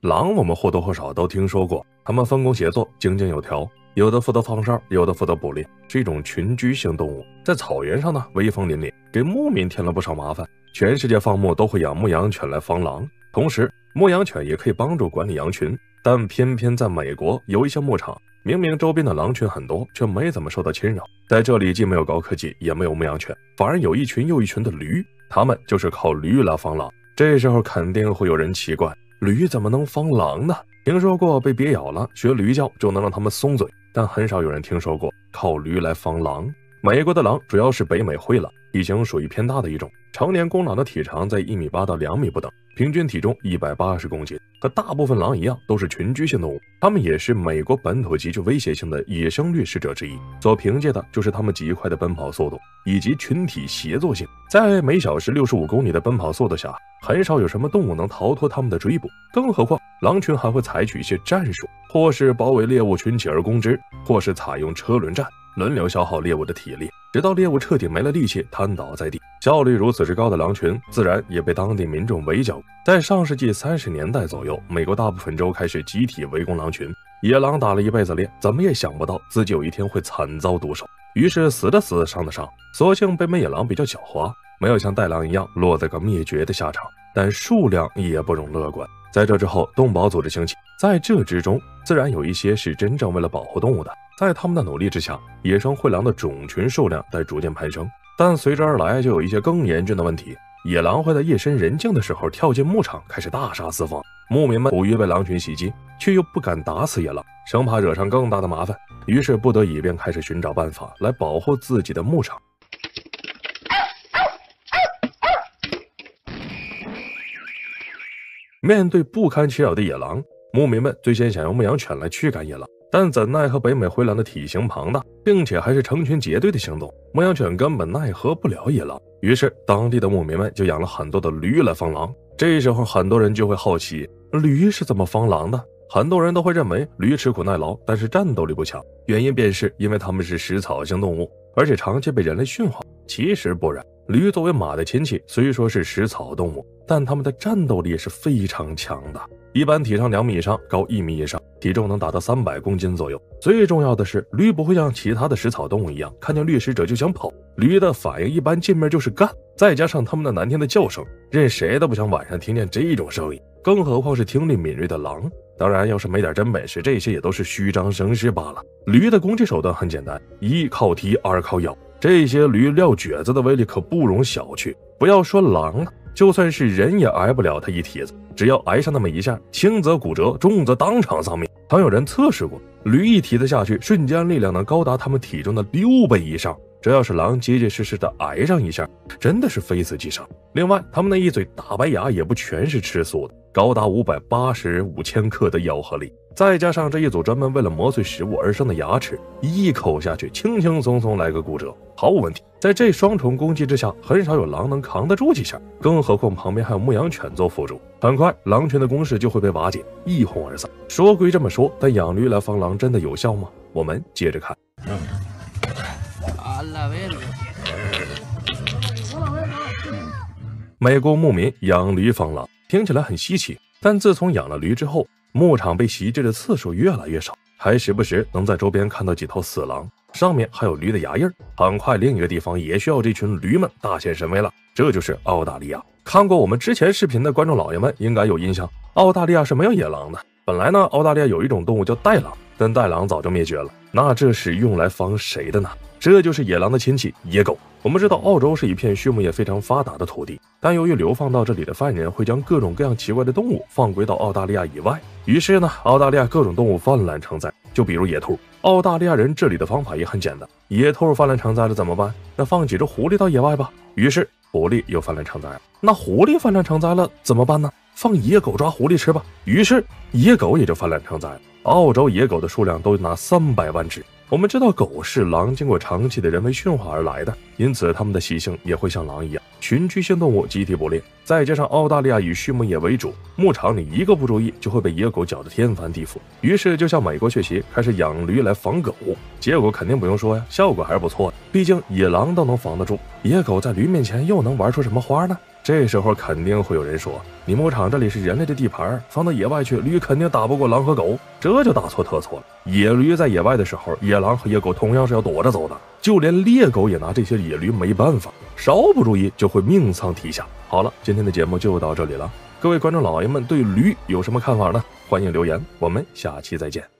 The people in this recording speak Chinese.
狼，我们或多或少都听说过，它们分工协作，井井有条，有的负责放哨，有的负责捕猎，是一种群居性动物。在草原上呢，威风凛凛，给牧民添了不少麻烦。全世界放牧都会养牧羊犬来防狼，同时牧羊犬也可以帮助管理羊群。但偏偏在美国有一些牧场，明明周边的狼群很多，却没怎么受到侵扰。在这里既没有高科技，也没有牧羊犬，反而有一群又一群的驴，他们就是靠驴来防狼。这时候肯定会有人奇怪，驴怎么能防狼呢？听说过被别咬了，学驴叫就能让他们松嘴，但很少有人听说过靠驴来防狼。美国的狼主要是北美灰狼，体型属于偏大的一种，成年公狼的体长在一米八到两米不等，平均体重一百八十公斤。和大部分狼一样，都是群居性动物，它们也是美国本土极具威胁性的野生掠食者之一。所凭借的就是它们极快的奔跑速度以及群体协作性。在每小时六十五公里的奔跑速度下，很少有什么动物能逃脱它们的追捕。更何况，狼群还会采取一些战术，或是包围猎物群起而攻之，或是采用车轮战。轮流消耗猎物的体力，直到猎物彻底没了力气，瘫倒在地。效率如此之高的狼群，自然也被当地民众围剿。在上世纪三十年代左右，美国大部分州开始集体围攻狼群。野狼打了一辈子猎，怎么也想不到自己有一天会惨遭毒手，于是死的死，伤的伤。所幸北美野狼比较狡猾，没有像袋狼一样落在个灭绝的下场，但数量也不容乐观。在这之后，动保组织兴起，在这之中，自然有一些是真正为了保护动物的。在他们的努力之下，野生灰狼的种群数量在逐渐攀升，但随之而来就有一些更严峻的问题：野狼会在夜深人静的时候跳进牧场，开始大杀四方。牧民们苦于被狼群袭击，却又不敢打死野狼，生怕惹上更大的麻烦，于是不得已便开始寻找办法来保护自己的牧场。面对不堪其扰的野狼，牧民们最先想用牧羊犬来驱赶野狼。但怎奈何北美灰狼的体型庞大，并且还是成群结队的行动，牧羊犬根本奈何不了野狼。于是，当地的牧民们就养了很多的驴来防狼。这时候，很多人就会好奇，驴是怎么防狼的？很多人都会认为驴吃苦耐劳，但是战斗力不强，原因便是因为它们是食草性动物，而且长期被人类驯化。其实不然，驴作为马的？亲戚，虽说是食草动物，但它们的？战斗力是非常强的。一般体长两米以上，高一米以上，体重能达到三百公斤左右。最重要的是，驴不会像其他的食草动物一样，看见掠食者就想跑。驴的反应一般见面就是干，再加上它们那难听的叫声，任谁都不想晚上听见这种声音。更何况是听力敏锐的狼。当然，要是没点真本事，这些也都是虚张声势罢了。驴的攻击手段很简单，一靠踢，二靠咬。这些驴撂蹶子的威力可不容小觑。不要说狼了。就算是人也挨不了他一蹄子，只要挨上那么一下，轻则骨折，重则当场丧命。曾有人测试过，驴一蹄子下去，瞬间力量能高达他们体重的六倍以上。这要是狼结结实实的挨上一下，真的是非死即伤。另外，他们那一嘴大白牙也不全是吃素的，高达五百八十五千克的咬合力。再加上这一组专门为了磨碎食物而生的牙齿，一口下去，轻轻松松来个骨折，毫无问题。在这双重攻击之下，很少有狼能扛得住几下，更何况旁边还有牧羊犬做辅助。很快，狼群的攻势就会被瓦解，一哄而散。说归这么说，但养驴来防狼真的有效吗？我们接着看。美国牧民养驴防狼，听起来很稀奇，但自从养了驴之后，牧场被袭击的次数越来越少，还时不时能在周边看到几头死狼，上面还有驴的牙印。很快，另一个地方也需要这群驴们大显神威了，这就是澳大利亚。看过我们之前视频的观众老爷们应该有印象，澳大利亚是没有野狼的。本来呢，澳大利亚有一种动物叫袋狼，但袋狼早就灭绝了。那这是用来防谁的呢？这就是野狼的亲戚野狗。我们知道，澳洲是一片畜牧业非常发达的土地，但由于流放到这里的犯人会将各种各样奇怪的动物放归到澳大利亚以外，于是呢，澳大利亚各种动物泛滥成灾。就比如野兔，澳大利亚人治理的方法也很简单：野兔泛滥成灾了怎么办？那放几只狐狸到野外吧。于是狐狸又泛滥成灾了。那狐狸泛滥成灾了怎么办呢？放野狗抓狐狸吃吧。于是野狗也就泛滥成灾了。澳洲野狗的数量都拿三百万只。我们知道狗是狼经过长期的人为驯化而来的，因此它们的习性也会像狼一样，群居性动物集体捕猎，再加上澳大利亚以畜牧业为主，牧场里一个不注意就会被野狗搅得天翻地覆。于是就向美国学习，开始养驴来防狗。结果肯定不用说呀，效果还是不错的。毕竟野狼都能防得住，野狗在驴面前又能玩出什么花呢？这时候肯定会有人说：“你牧场这里是人类的地盘，放到野外去，驴肯定打不过狼和狗。”这就大错特错了。野驴在野外的时候，野狼和野狗同样是要躲着走的，就连猎狗也拿这些野驴没办法，稍不注意就会命丧蹄下。好了，今天的节目就到这里了。各位观众老爷们，对驴有什么看法呢？欢迎留言，我们下期再见。